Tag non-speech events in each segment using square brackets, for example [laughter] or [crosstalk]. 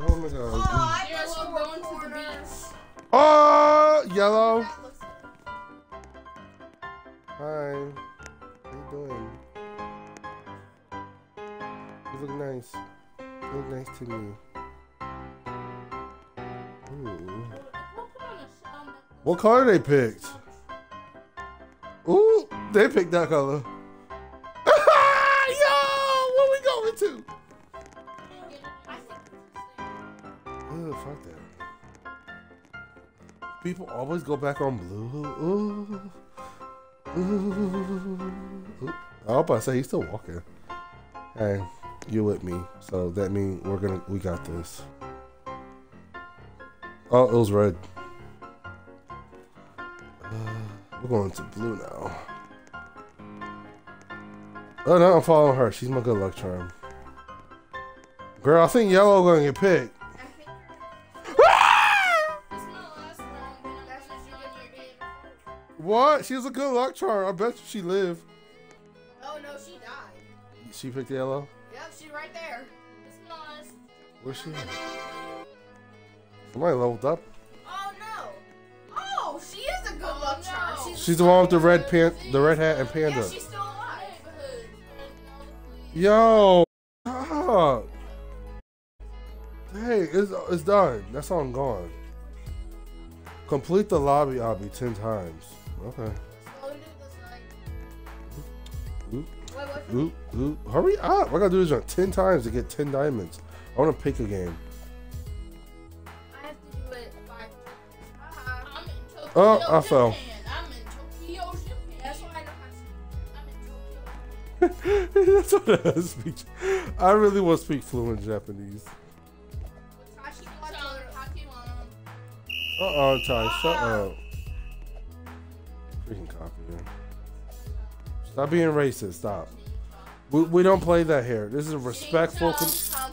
Oh my god. Oh, I Yellow four going to the corners. Oh, ah, yellow. Hi. How you doing? You look nice. You look nice to me. Ooh. What color they picked? Ooh, they picked that color. Ugh, fuck that. People always go back on blue. Ooh. Ooh. I hope I say he's still walking. Hey, you with me, so that means we're gonna we got this. Oh, it was red. Uh, we're going to blue now. Oh no, I'm following her. She's my good luck charm. Girl, I think yellow gonna get picked. Game. What? She was a good luck charm. I bet you she lived. Oh no, she died. She picked yellow. Yep, she's right there. It's my. Where's she? Somebody leveled up. Oh no. Oh, she is a good Oh, luck charm. no. She's, She's the one with the red pan, the red hat and yeah, panda. she's still alive. Yo, stop. Hey, it's it's done. That's all I'm going. Complete the lobby, obby ten times. Okay. So we do this like. Oop, oop, oop. Hurry up! I gotta do this ten times to get ten diamonds. I wanna pick a game. I have to do it five times. Haha. I'm in Tokyo, Oh, I fell. Japan. I'm in Tokyo, Japan. That's why I know how to speak. I'm in Tokyo. [laughs] That's what I speak. I really want to speak fluent Japanese. Tashi Tell her Pokemon. Uh oh, Ty, shut up. Freaking copy. Stop being racist. Stop. We, we don't play that here. This is a respectful. Com- um,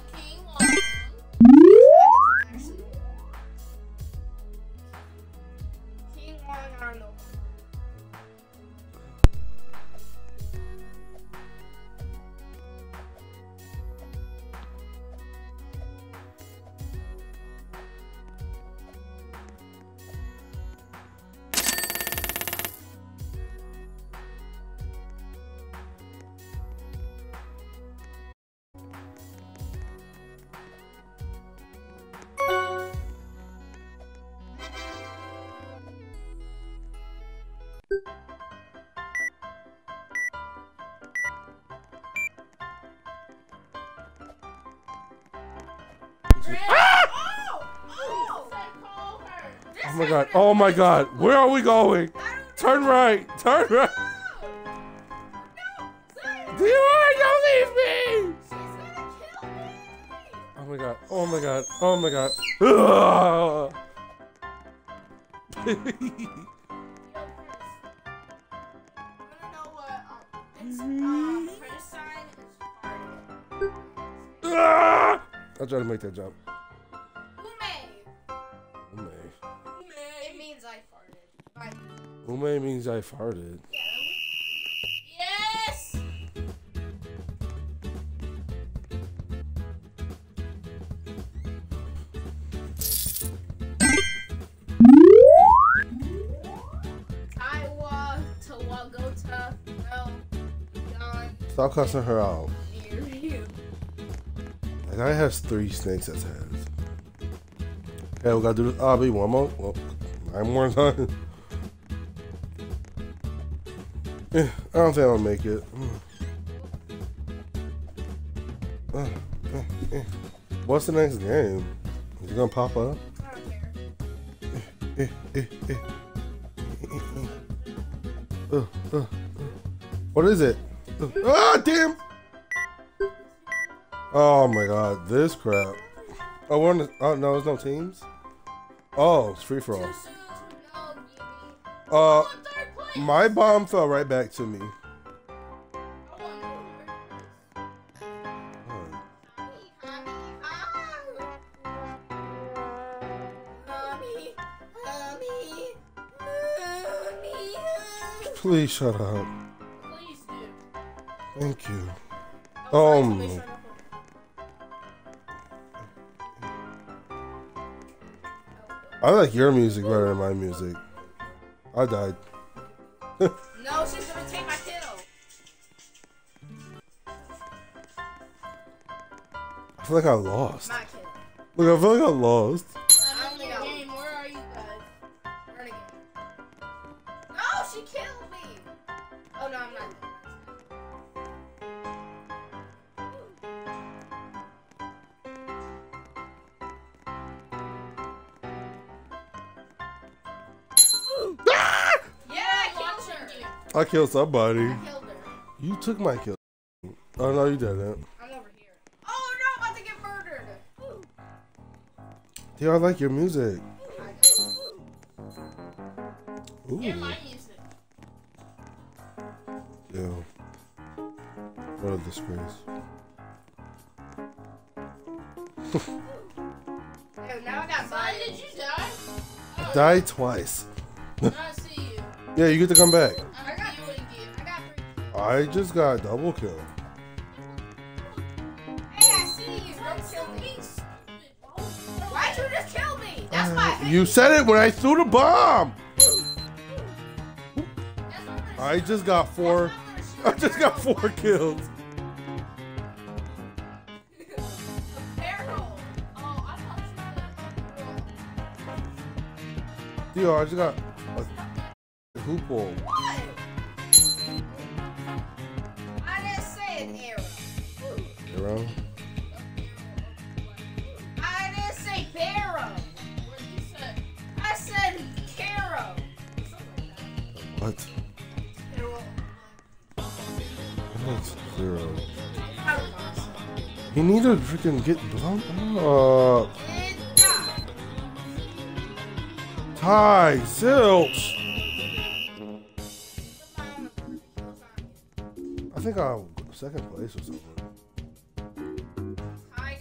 oh my god. Where are we going? Turn right. Turn right. Do you want to leave me? She's gonna kill me! Oh my god. Oh my god. Oh my god. [laughs] Ah! [laughs] I'll try to make that jump. Means I farted. Yes! Iowa to Wagota, Stop cussing her out. you. That has three snakes as heads. Okay, we gotta do this. I'll be one more. Well, nine more times. [laughs] I don't think I'll make it. What's the next game? Is it gonna pop up? What is it? Ah, damn! Oh my god, this crap. Oh, we're on the, oh no, there's no teams? Oh, it's free for all. Uh. My bomb fell right back to me. Please shut up. Thank you. Oh, Um. I like your music better than my music. I died. No, she's gonna take my kill. I feel like I lost. My kill. Look, I feel like I lost. I only got game. Where are you guys? Renegade. No, she killed me. Oh no, I'm not. I killed somebody. I killed her. You took my kill. Oh no, you didn't. I'm over here. Oh no, I'm about to get murdered. Dude, I like your music. Ooh. Hear my music. Ew. What a [laughs] disgrace. Yo, now I got Son, did you die? Oh, Died twice. I see you. [laughs] Yeah, you get to come back. I just got double kill. Hey, I see you. Don't kill me. Why'd you just kill me? That's my. Uh, you said it when I threw the bomb. I just got four. I just got four kills. Oh, Yo, I just got a hoop ball. Need freaking get blown up. Ty, Zilch. I think I'm second place or something.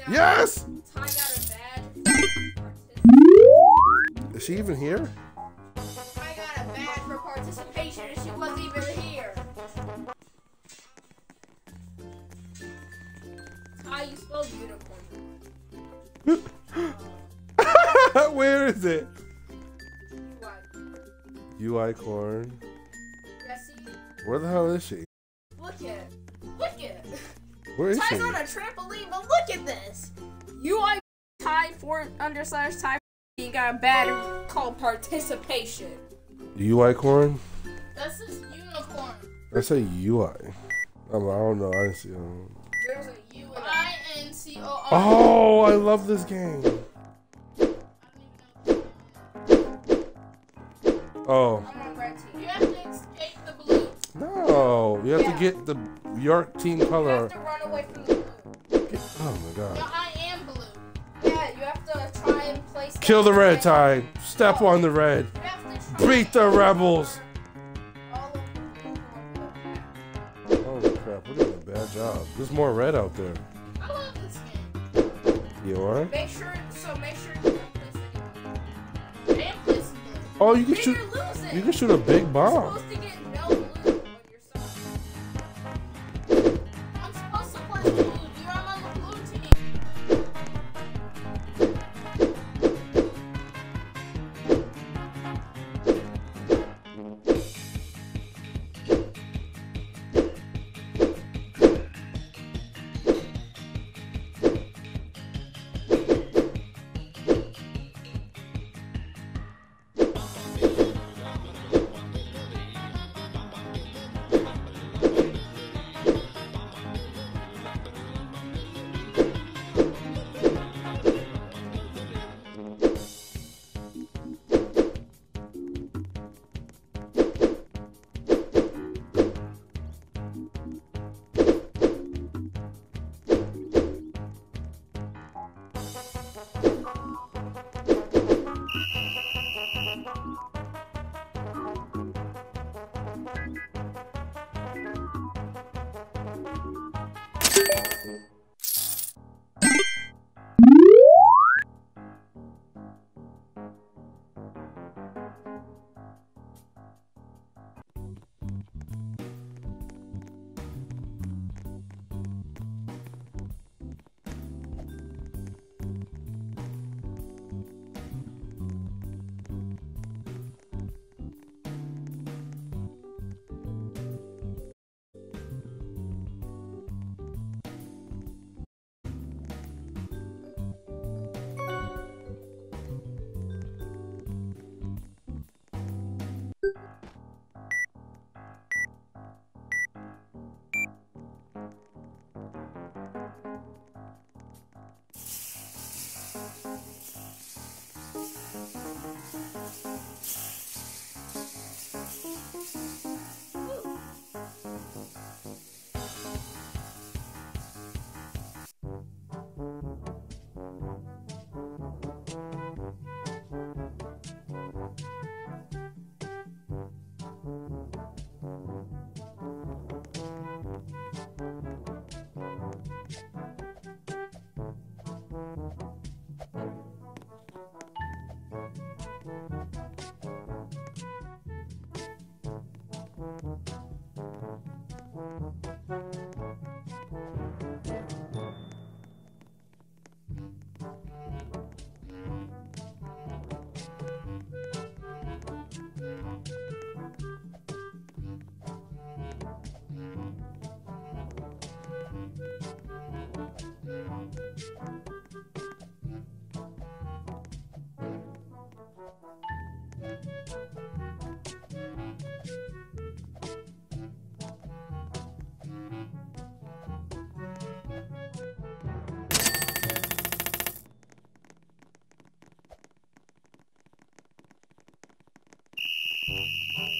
Yes! Ty got a badge. Is she even here? What? UI corn. Jesse, Where the hell is she? look at Look at Where is she? Ty's on a trampoline, but look at this. UI Ty for under slash Ty. You got a badge called participation. UI corn? That's this unicorn. I say UI. Um, I don't know. I didn't see it. There's a U and a I N C O R. Oh, I love this game. Oh, no. You have Yeah. to get the York team color. have to run away from the blue. Get- oh my god. I am blue. Yeah, you have to try and place. Kill the red tie. Step oh. on the red. You have to try Beat the rebels. all of the Holy crap, we're doing a bad job. There's more red out there. I love this game. You are? Make sure, so make sure you don't place anyone. I am placing blue. Oh, you can Then shoot. You can shoot a big bomb.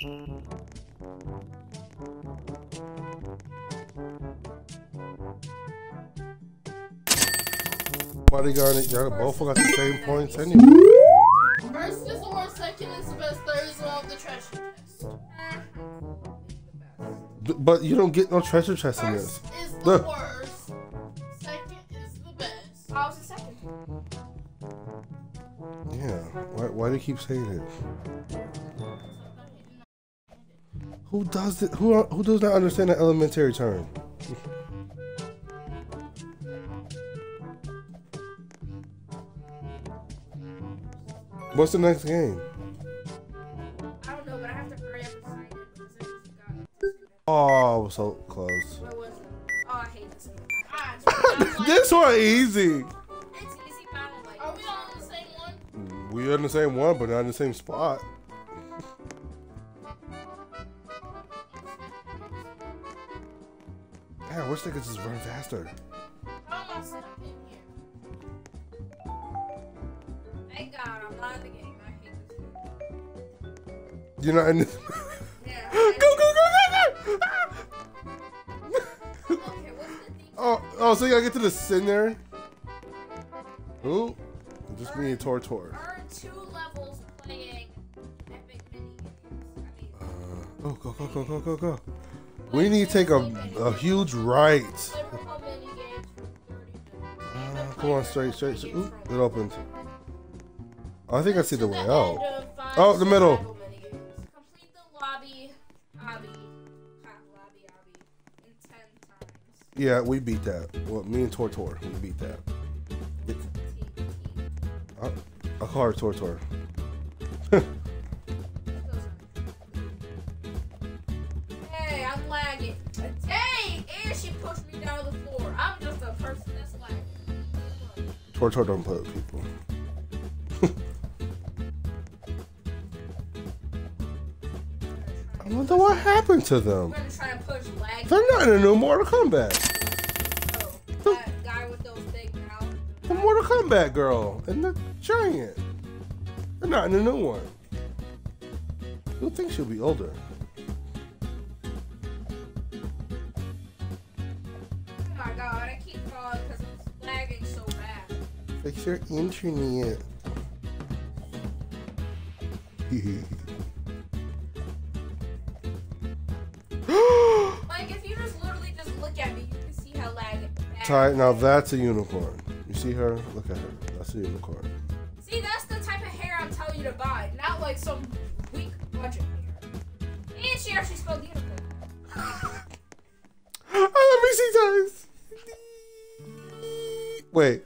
Why they got y'all both got the same points anyway? First is the worst, second is the best, third is the the treasure chest. But you don't get no treasure chest in this. First is the Look. worst, second is the best. Oh, I was the second. Yeah. Why, why do you keep saying it? Who does it? Who who does not understand the elementary term? What's the next game? I don't know, but I have to hurry up and sign in because I just got. Oh, so close. Where was it? Oh, I hate this game. [coughs] Ah, like, this one easy. It's easy, but I don't like Are we all on the same one? We in the same one, but not in the same spot. I wish they could just run faster. I stuck in here? Thank God I'm not in the game. I hate this game. You're not in [laughs] this. Yeah. go, go, go, go, go! Okay, what's the thing? [laughs] oh, oh, so you gotta get to the center? Ooh, just me and Tortor. Earn two levels playing epic mini games. I mean, uh, oh, go, go, go, go, go, go. We need to take a, a huge right. Literal mini games for 30 minutes. Uh, come on, straight, straight, straight. It opened. I think I see the way out. Oh, the middle. survival minigames. complete the lobby, obby, ha, lobby, obby, in ten times. Yeah, we beat that. Well, me and Tortor, we beat that. It, T, T. I, I call her Tortor. [laughs] Hey, and she pushed me down the floor. I'm just a person that's lagging. Tortor don't play with people. I wonder what happened to them. gonna try and push. They're not in a new Mortal Kombat. Oh, that guy with those big mouths. The Mortal Kombat girl and the giant. They're not in a new one. You'll think she'll be older. Fix your internet. [gasps] Like, if you just literally just look at me, you can see how. Ty, now that's a unicorn. You see her? Look at her. That's a unicorn. See, that's the type of hair I'm telling you to buy, not like some weak budget hair. And she actually spelled unicorn. [laughs] I love me see ties. Wait,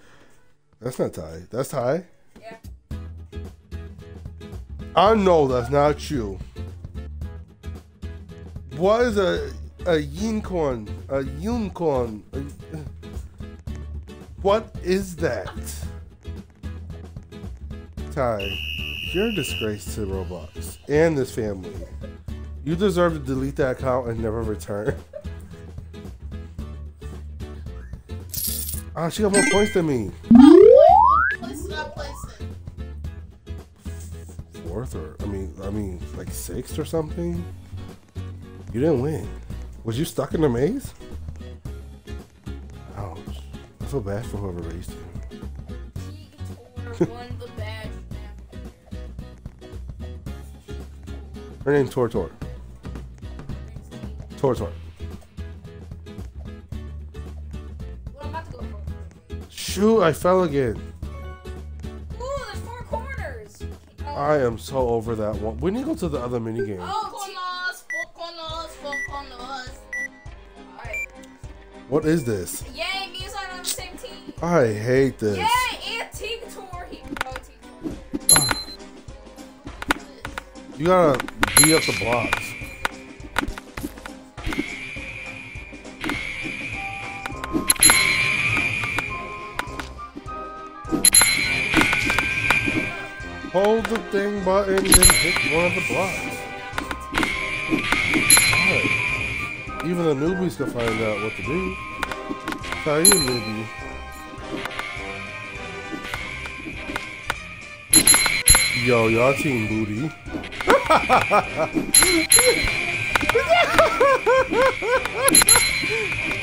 that's not Ty. That's Ty. Yeah. I know that's not you. What is a a unicorn? A unicorn? A- what is that? Ty, you're a disgrace to Roblox and this family. You deserve to delete that account and never return. Ah, she got more points than me. Mean, I mean, like sixth or something. You didn't win. Was you stuck in the maze? Ouch. I feel bad for whoever raised you. She tore won the. Her name's Tortor. Tor Tor. Well, I'm about to go for Shoot, I fell again. I am so over that one. We need to go to the other mini game. oh. Alright. What is this? Yay, me and Zion on the same team. I hate this. Yay, Team Tour. He, oh, Team Tour. You gotta beat up the blocks. Thing button and hit one of the blocks. Even the newbies can find out what to do. How you newbie? Yo, y'all team booty. [laughs]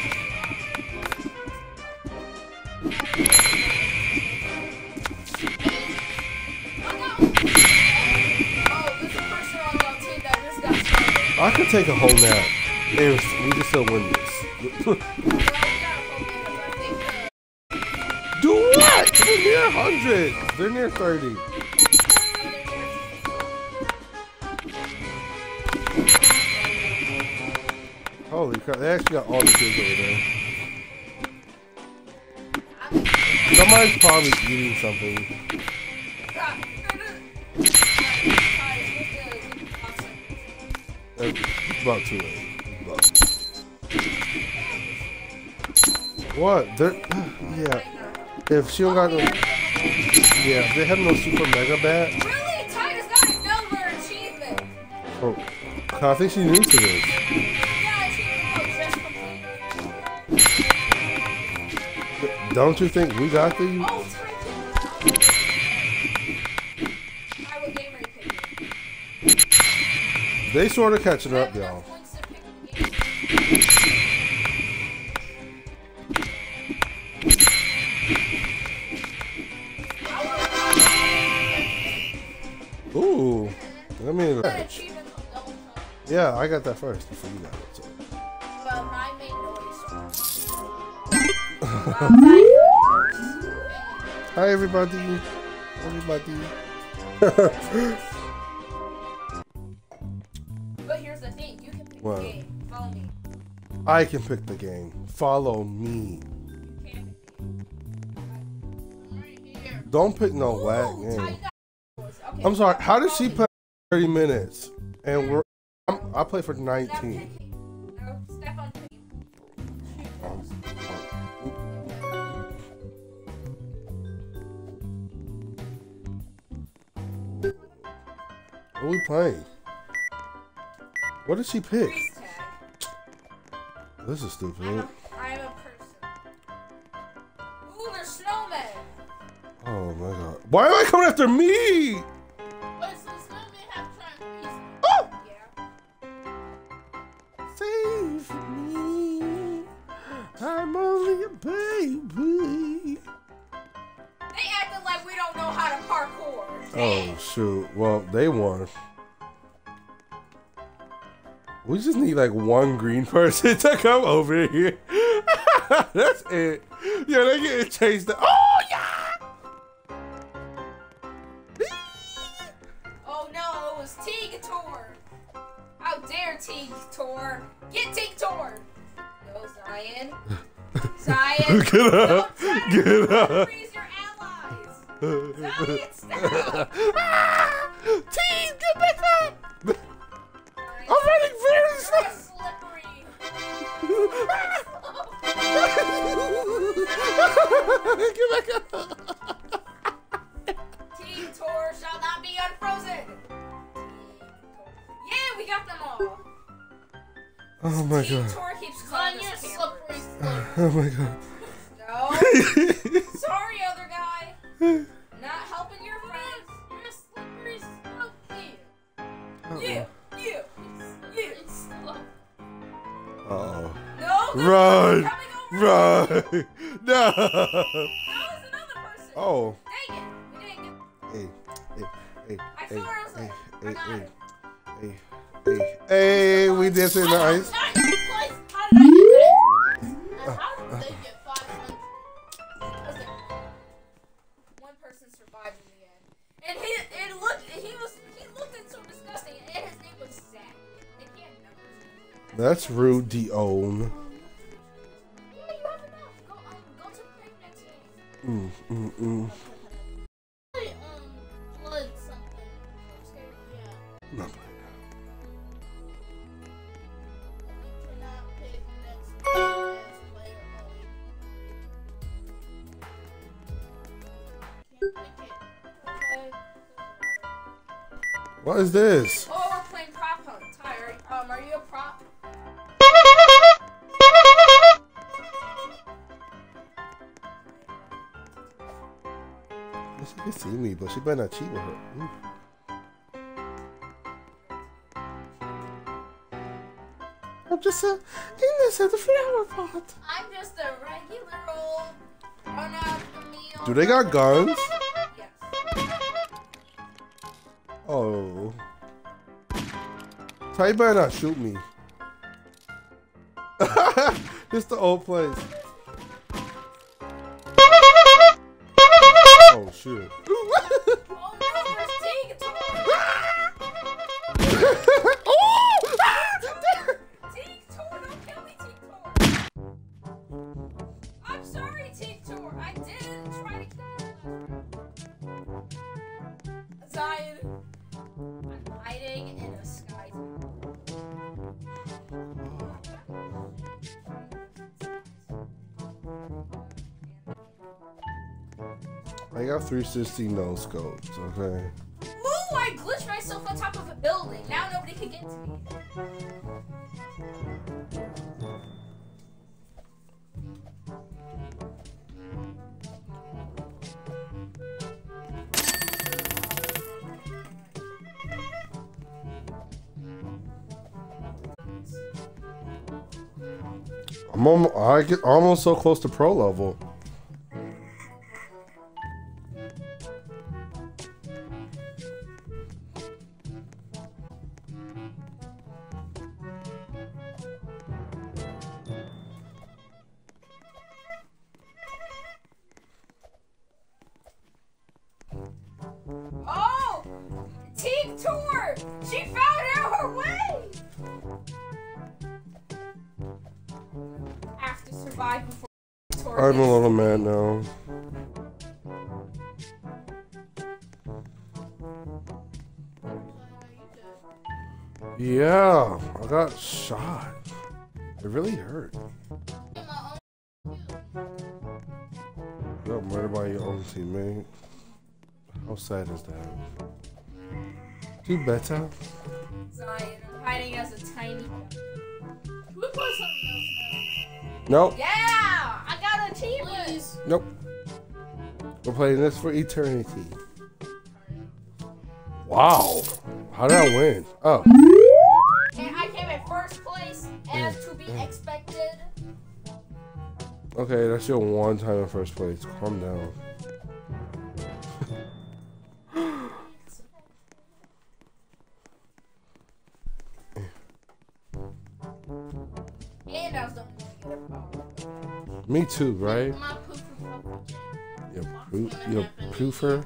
I could take a whole nap. And we just still win this. [laughs] Do what? They're near 100. They're near 30. Holy crap. They actually got all the kids over there. Somebody's probably eating something. About late. About- What? They're. [sighs] Yeah. If she don't got no. Yeah, if they have no super mega bat. Really? Tiger's got another achievement. Oh, I think she's new to this. Yeah, achievement just completed. Don't you think we got these? Oh, Tiger. I would game rate pick. They sort of catching up, y'all. I got that first before you got it. So. Well, mine made noise. Hi, everybody. Everybody. [laughs] But here's the thing, you can pick What? the game. Follow me. I can pick the game. Follow me. You can't I'm right. Don't pick no Ooh, whack Ty, game. you got yours. Okay, I'm sorry. How did she play 30 minutes? And we're. I'm, I play for 19. picking. No, Steph on picking. Um, What are we playing? What did she pick? This is stupid. I'm a, I'm a person. Ooh, there's snowmen. Oh my god. Why am I coming after me? They won. We just need like one green [laughs] person to come over here. [laughs] That's it. Yeah, they getting chased. down. Oh yeah. Oh no, it was Teague Tor. How dare Teague Tor? Get Teague Tor. No, Zion. [laughs] Zion. Get up. Try Get up. freeze your allies. Zion, stop. My god. No. Sorry, other guy. Not helping your friends. You're a slippery slope here. You, you, you. It's. Uh-oh. No. Run! Run! [laughs] No! That was another person. Oh. Dang it. We didn't get. Hey, hey, hey, I hey, swear I was hey, like, hey, hey, it. hey, hey, hey, we dancing in the ice. This? Oh, we're playing prop hunt. Are, um, are you a prop? She can see me, but she better not cheat with her. Ooh. I'm just a innocent flower pot. I'm just a regular old run out the meal. Do they got guns? Yes. Oh. Ty better not shoot me. [laughs] this the old place. Oh shit. 360 no scopes, okay? Ooh, I glitched myself on top of a building. Now nobody can get to me. I'm almost, I get almost so close to pro level. She found out her way! Have to survive before I'm a little mad now. Yeah, I got shot. It really hurt. You got murdered by your own teammate. How sad is that? Do better. Zion, I'm hiding as a tiny. Can we play something else Nope, Yeah! I got now? achievement! Please. nope. We're playing this for eternity. Wow. How did I win? Oh, And I came in first place, as to be expected. okay, that's your one time in first place. Calm down. Too, right? My pooper pooper. Your poo, your poofer,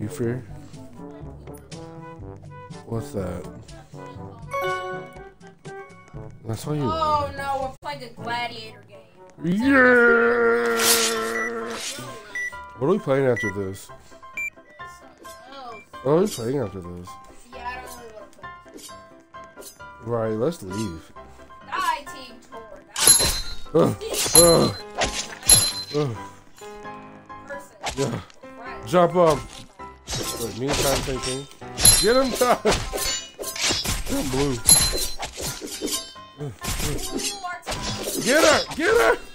your poofer. What's that? That's all you. Oh no, we're playing a gladiator game. Yeah. What are we playing after this? Something else. What are we playing after this? Yeah, I don't really want to play. Right, let's leave. Die, Team Tour, die. Yeah. Jump up. Wait, me and Ty. Get him, Ty. Get him, blue. Get her! Get her!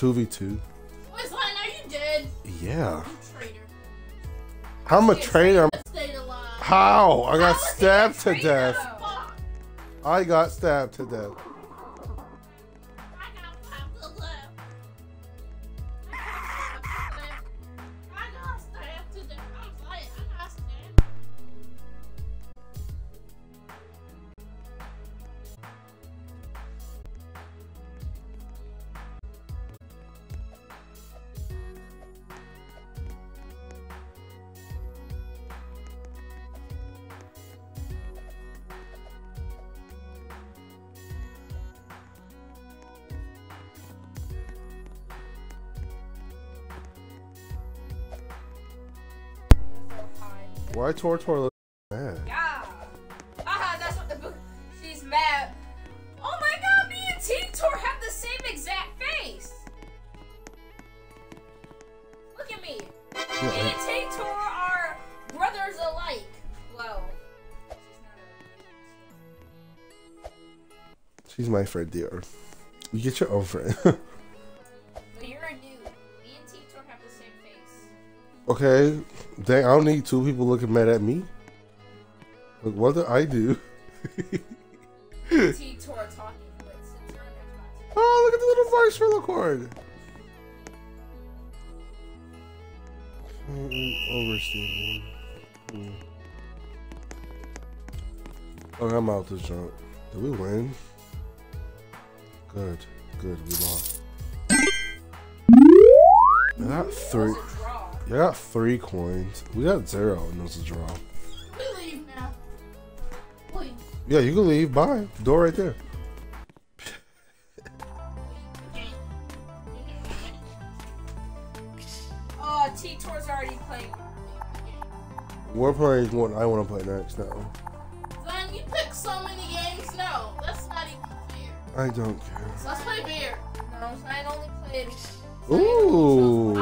2v2. Are you dead? Yeah. i I'm a traitor. How? I got stabbed to death. I got stabbed to death. Tortor look mad? Yeah. Haha, that's what the book. She's mad. Oh my god, me and Tintor have the same exact face. Look at me. Me and Tintor are brothers alike. Well, She's my friend, dear. You get your own friend. [laughs] but you're a new. Me and Tintor have the same face. okay. Dang, I don't need two people looking mad at me. Look, what did I do? Tintor talking, but since you're on Xbox. Oh, look at the little voice for the cord. Overstatement. Hmm. Okay, I'm out this junk. Did we win? Good. Good. We lost. Got three. I got three coins. We got zero, and it was a draw. We leave now. Please. Yeah, you can leave. Bye. Door right there. [laughs] Uh, oh, Tintor's already playing. We're playing what I want to play next now. Zion, you pick so many games. No, that's not even fair. I don't care. So let's play beer. No, I only played. Ooh.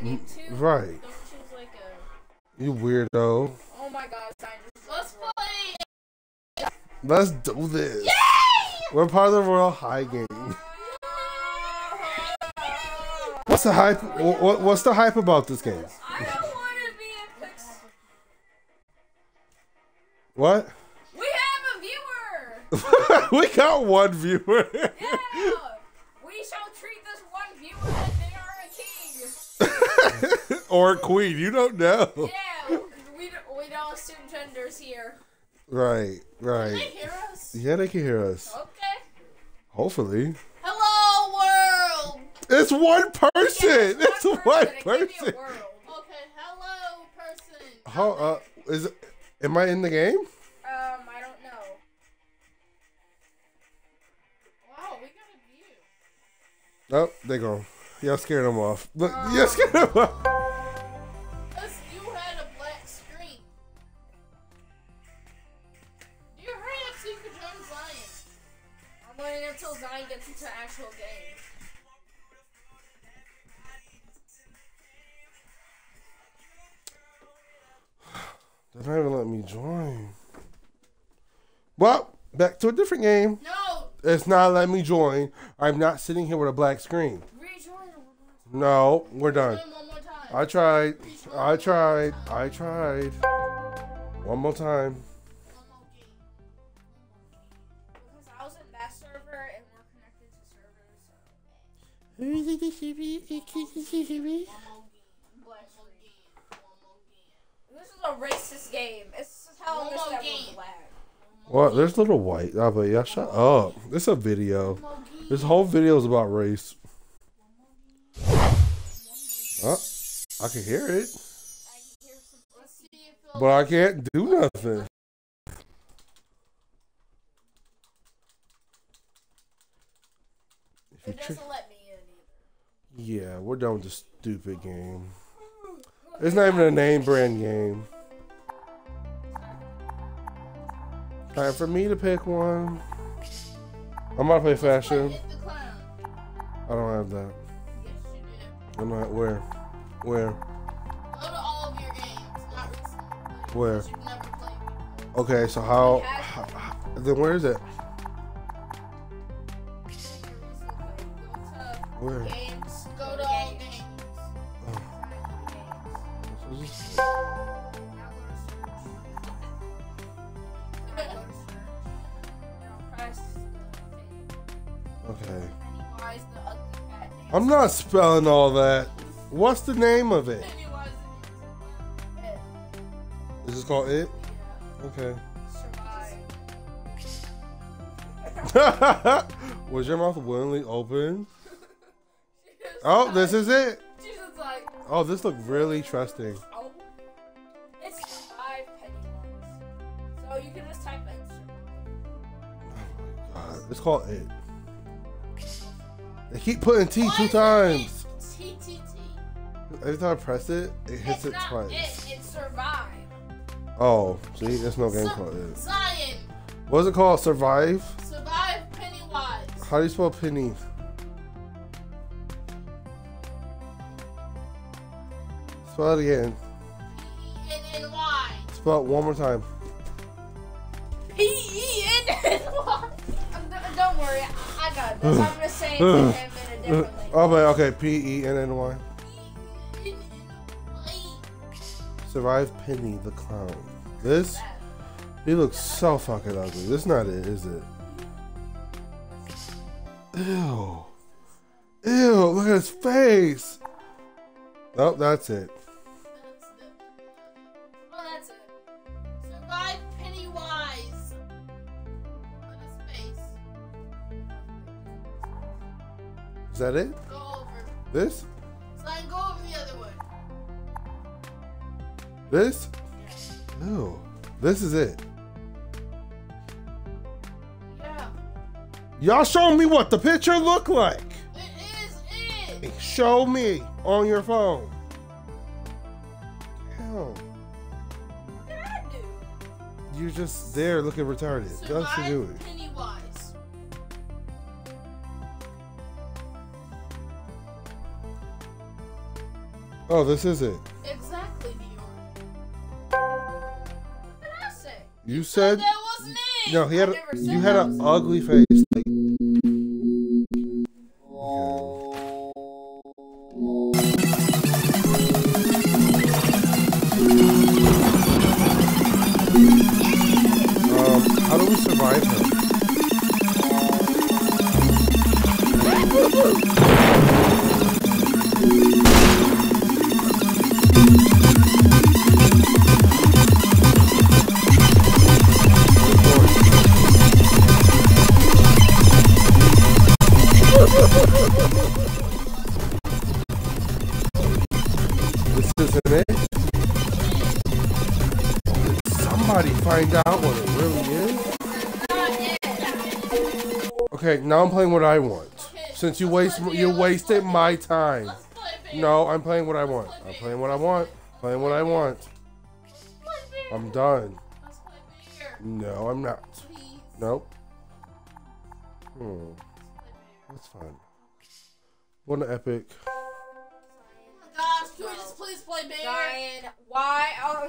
Have that game too. Right. Don't choose like a. You weirdo. Oh my god, Stein just Let's play. Let's do this. We're part of the Royal High game. What's the hype? wh- wh- What's the hype about this game? I don't want to be in Pix. What? We have a viewer. [laughs] we got one viewer. Or queen. You don't know. Yeah. We don't, we don't assume genders here. Right, Can they right. hear us? Yeah, they can hear us. Okay. Hopefully. Hello, world. It's one person. Yeah, It's one It can be a person. Okay, hello, person. How, uh, is it, am I in the game? Um, I don't know. Wow, we got a view. Oh, they go. Y'all scared them off. Look, y'all scared them off. They're not even let me join. Well, back to a different game. No, It's not letting me join. I'm not sitting here with a black screen. Rejoin. No, we're done. one more time. I tried. I tried. I tried. One more time. One more game. Because I was in that server and we're connected to servers. So. One more game. Black One more screen. game. One more game. This is a racist game. It's telling One us more that game. What? There's little white. Oh, but yeah, shut up. This a video. One more game. This whole video is about race. Oh, I can hear it, I can hear some. Let's see if it'll. but I can't do nothing. It doesn't let me in either. yeah, we're done with this stupid game. It's not even a name brand game. Time for me to pick one. I'm gonna play fashion. I don't have that. Yes. I'm not where. Where? Games. Where? Okay, so how, how, how- then where is it? Where? Okay. Pennywise the ugly cat. I'm not spelling all that. What's the name of it? Is this called it? Okay. [laughs] Was your mouth willingly open? [laughs] Oh, this is it. She's just like, Oh, this looked really trusting. oh. It's survive oh Pennywise. They keep putting T two times. T T T. Every time I press it, it hits It's it not twice. it, it's survive. Oh, see, there's no game Sur- called it. Zion. What's it called? Survive? Survive Pennywise. How do you spell penny? Spell it again. P E N N Y. Spell it one more time. In a different language. [laughs] Oh, but okay. P E N N Y. Survive Penny the clown. This? He looks so fucking ugly. This not it, is it? Ew. Ew, look at his face. Oh, that's it. Is that it? Go over. This? Go over the other one. This? No, This is it. Yeah. Y'all show me what the picture look like. It is it. Show me on your phone. Hell, What did I do? you're just there looking retarded. That's what you're doing. Oh, this is it. Exactly, Dior. What did I say? You said That was me. no. He had a, never said you had an ugly face. Since you waste, you wasted my time. Let's play. No, I'm playing what I want. I'm playing what I want. Playing what I want. Play. I'm done. Let's play. No, I'm not. Please. Nope. Hmm, that's fine. What an epic. Gosh, can we just please play bear? Zion, why are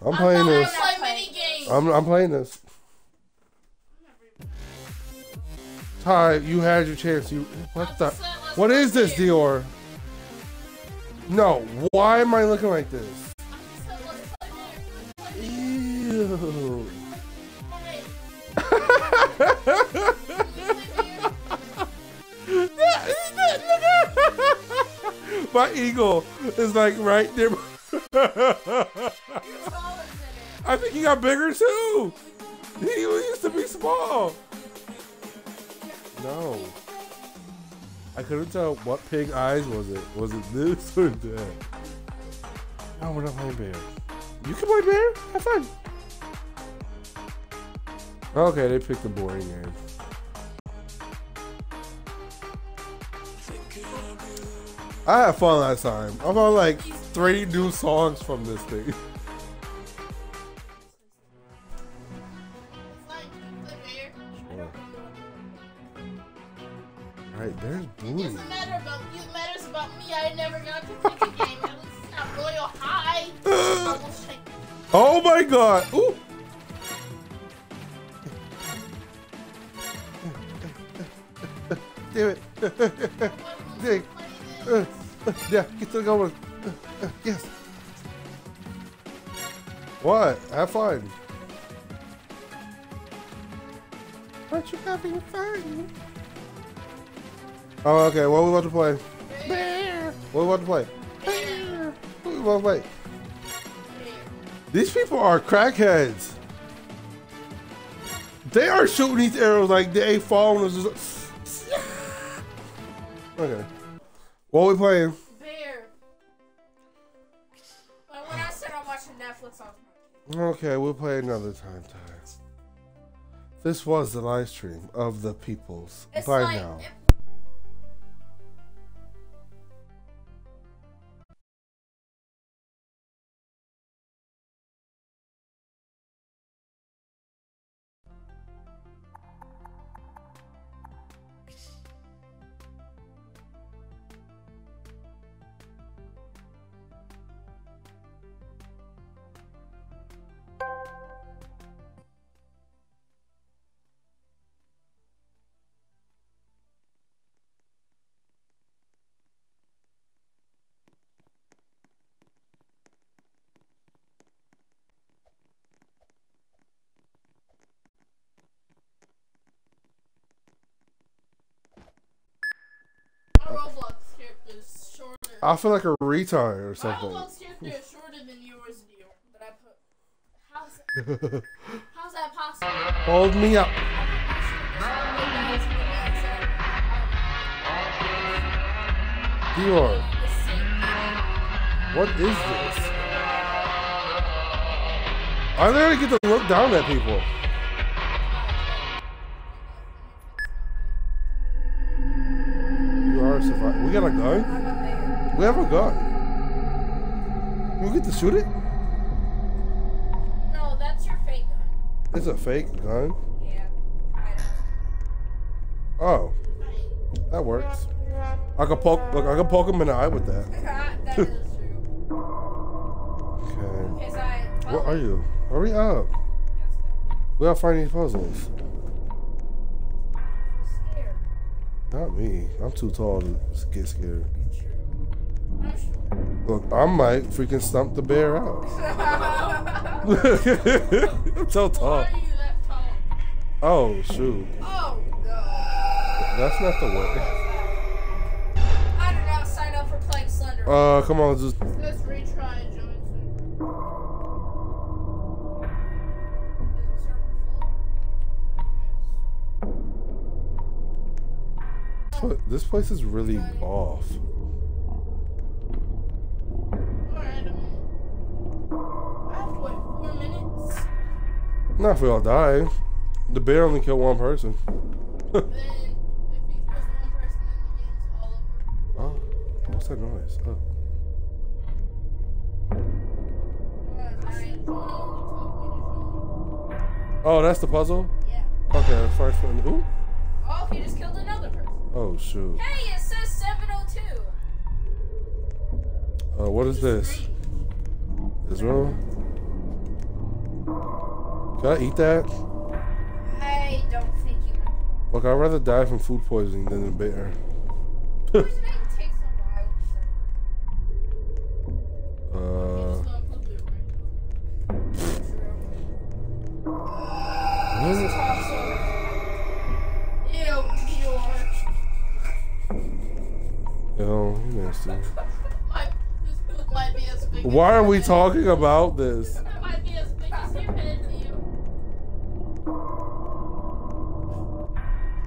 I'm playing not this. play mini games. I'm, I'm playing this. Ty, you had your chance. You what the? What is this, Dior? No, why am I looking like this? Ew. [laughs] My eagle is like right there. [laughs] I think he got bigger too. He used to be small. No. I couldn't tell what pig eyes was it. Was it this or that? No, we're not playing bear. You can play bear. Have fun. Okay, they picked the boring game. I had fun last time. I found like three new songs from this thing. [laughs] There's It doesn't matter about you. It matters about me. I never got to pick a game. At least it's not royal high. I will shake. Oh my god! Ooh! Damn it! Dig. Uh, uh, yeah, get to. Uh, uh, yes. What? Have fun. Aren't you having fun? Oh, okay. What we about to play? Bear. What we about to play? Bear. What we about to play? These people are crackheads. They are shooting these arrows like they ain't falling. Okay. What are we playing? Bear. But when I said I'm watching Netflix, I Okay, we'll play another time, Ty. This was the live stream of the peoples. It's Bye like now. I feel like a retard or My something. Character is shorter than yours, dear. That I put. How's [laughs] how's that possible? Hold me up. Dior, what is this? I literally get to look down at people. You are a survivor. We got a gun? We have a gun. We get to shoot it? No, that's your fake gun. It's a fake gun? Yeah. Oh. That works. I can poke look, I can poke him in the eye with that. [laughs] that is true. Okay. What are you? Hurry up. We gotta find these puzzles. Not me. I'm too tall to get scared. Look, I might freaking stump the bear out. I'm [laughs] [laughs] so tall. are you that tall? Oh shoot. oh no. That's not the way. [laughs] I did not sign up for playing Slender. Uh come on, just Let's retry Johnson. Is the server full? put- this place is really off. Not if we all die. The bear only killed one person. Then, if he kills one person, then the game's all over. Oh, what's that noise? Oh. I only told me to Oh, that's the puzzle? Yeah. Okay, the first one. Ooh. Oh, he just killed another person. Oh shoot. Hey, it says 702. Uh, what is this? Israel? Can I eat that? I don't think you can. Look, I'd rather die from food poisoning than a bear. Poisoning takes a while. Uh, Just gonna put it right. [laughs] This. Ew, you are. yo, nasty. Might, this might be as big Why are we talking about this?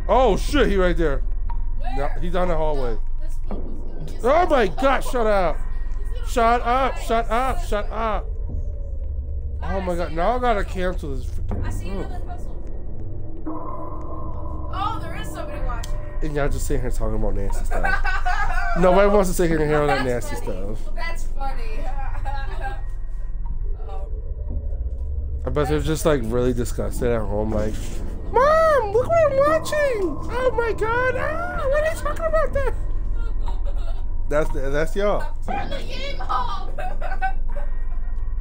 Oh shit, he right there. No, he's down the hallway. This food was gonna be Oh my god, shut up. Shut up, shut up, shut up. Oh my god, now I gotta cancel this. I see another puzzle. Oh, there is somebody watching. And y'all just sitting here talking about nasty stuff. Nobody wants to sit here and hear all that [laughs] nasty stuff. That's funny. [laughs] oh. I bet they're just like really disgusted at home, like, Mom, look what I'm watching! Oh my god, ah, what are you talking about that? That's that's y'all. Turn the game off!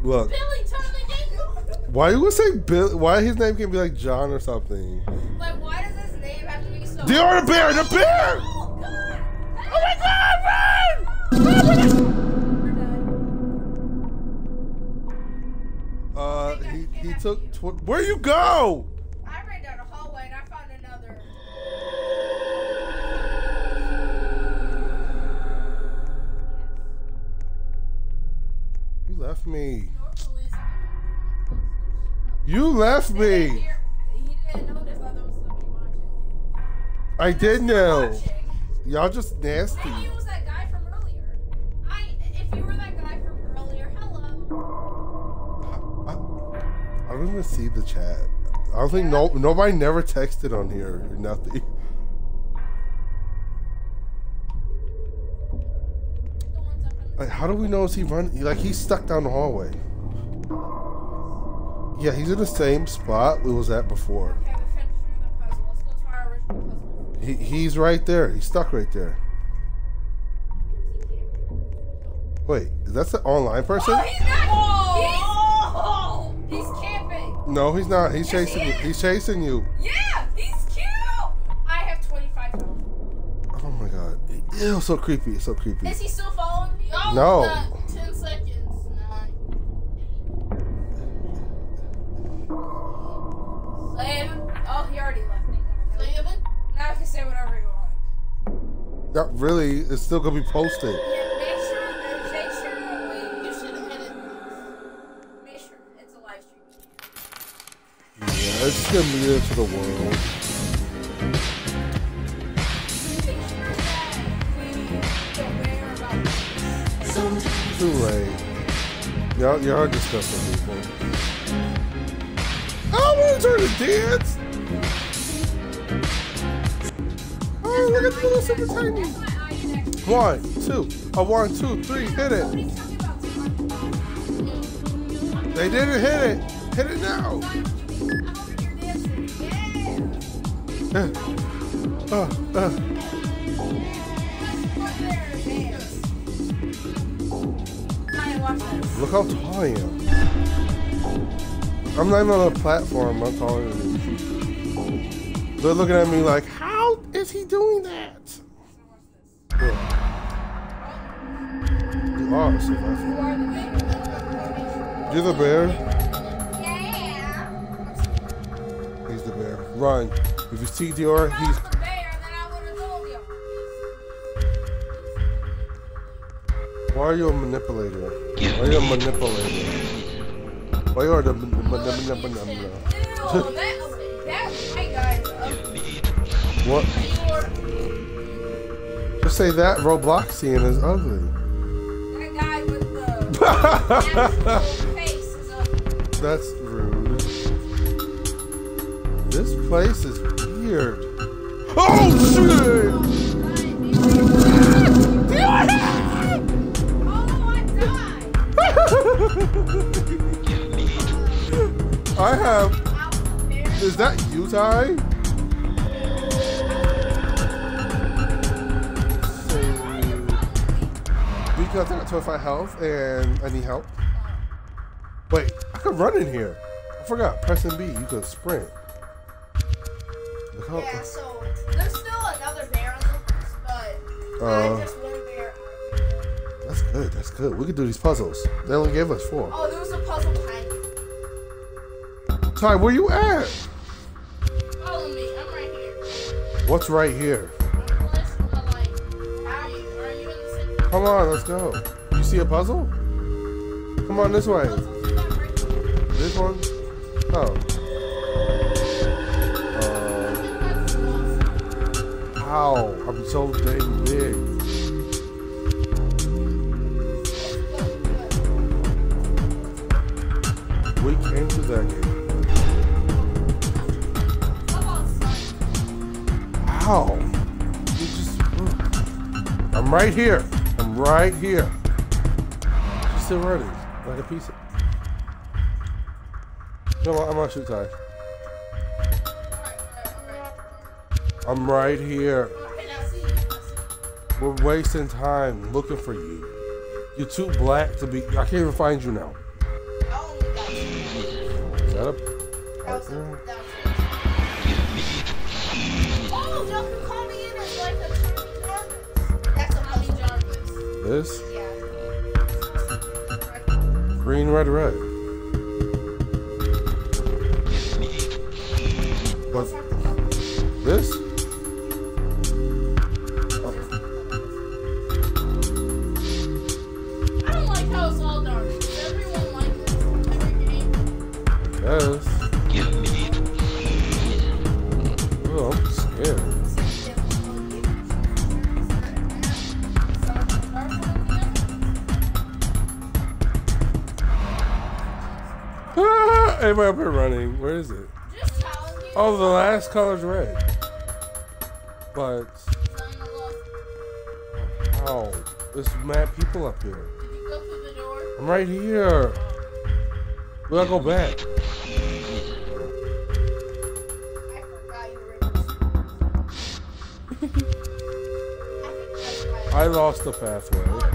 Look, Billy, turn the game off! why you would say Bill? Why his name can't be like John or something? Like, why does his name have to be so? The the bear, the bear! Oh God! Oh my god, run! We're done. Uh, he, he took. Tw- Where you go? Left me. You left He me. didn't notice that there was somebody watching. I did know. Y'all just nasty. Maybe it was that guy from earlier. I, if you were that guy from earlier, hello. I, I don't even see the chat. I don't think no nobody never texted on here or nothing. Like, how do we know is he running? Like, he's stuck down the hallway. Yeah, he's in the same spot we was at before. Okay, we finished the puzzle. Let's go to our original puzzle. He, he's right there. He's stuck right there. Wait, is that the online oh, person? Oh, he's not. He's, he's camping. No, he's not. He's Yes, chasing he you. He's chasing you. Yeah, he's cute. I have 25 health. Oh my god. Ew, so creepy. It's so creepy. Is he still following me? Y'all No. 10 seconds. Nine. Oh, he already left me. Now I can say whatever you want. Not really. It's still gonna be posted. Yeah, make sure make sure we You should have hit it. make sure it's a live stream. Gonna be there to the world. Aware about Too late. Y'all, y'all disgusting people. I want to turn to dance. Oh, look at the little super tiny. That's why I can actually. One, two, a one, two, three, hit it. Nobody's talking about Tiffany. They didn't hit it. Hit it now. I hope you're dancing. Yeah. Uh, uh, uh. Look how tall I am. I'm not even on a platform. I'm taller than you. They're looking at me like, how is he doing that? Yeah. You are, Sylvester. You are the bear. You're the bear. Yeah. He's the bear. Run. If you see Dior, he's. Why are you a manipulator? Why are you a manipulator? Why are you the manipulator? Ew, that, that white guy. What? Just say that Robloxian is ugly. That guy with the [laughs] natural face is ugly. That's rude. This place is weird. Oh shit! Ty? Because I got 25 health and I need help. Wait, I could run in here. I forgot. Pressing B, you could sprint. Yeah, so there's still another bear on the list, but Uh. Just one bear. That's good. That's good. We could do these puzzles. They only gave us four. Oh, there was a puzzle behind you. Ty, where you at? What's right here? Come on, let's go. You see a puzzle? Come on this way. This one? Oh. Uh, ow. I'm so dang big. We came to that game. Ow. Just. I'm right here. I'm right here. She's still running. Like a piece of. Come on, I'm gonna shoot I'm right here. Okay, now see you. I see you. We're wasting time looking for you. You're too black to be. I can't even find you now. I only got two. Is that a That This? Yeah. Green, red, red. What? This? Everybody up here running. Where is it? Just telling you. Oh, the last color's red. But how? There's mad people up here. Did you go through the door? I'm right here. We gotta go back. I forgot you were in this. [laughs] I think that's why. I lost the pathway.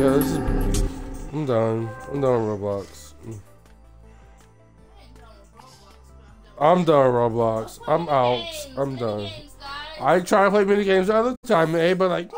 Yeah, this is booty. I'm done. I'm done Roblox. I'm done Roblox. I'm out. I'm done. I try to play mini games the other time, eh? But like,